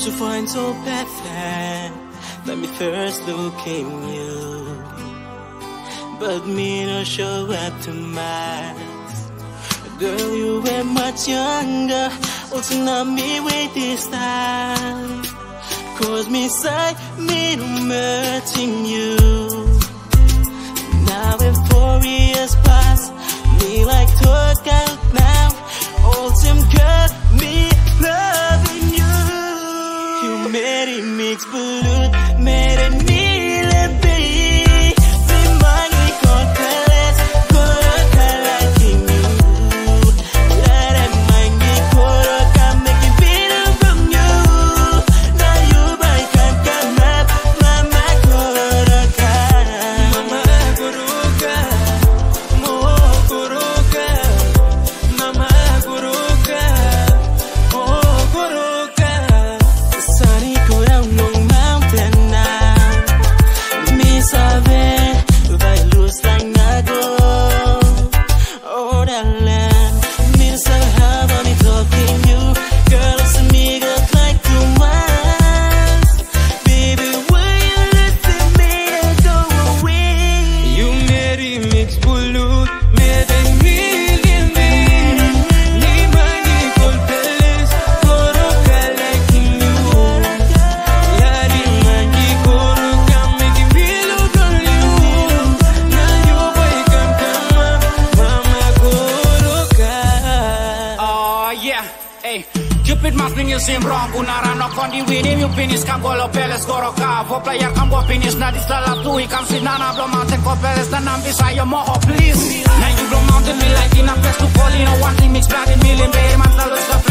so perfect. Let me first look in you. But me no show up to mass. Girl, you were much younger. Also not me with this time. Cause me say me no hurting mix blood, made Mit más pinis im wrong. Una rano con di wini pinis ka golo peles goro ka Vo player kam go pinis na dis la tu I kam si nana blo mante ko peles Dan nam bisa yo moho please. Na you blow mountain me like in a place to fall one thing mix blood in Milne Bay man sa lo sa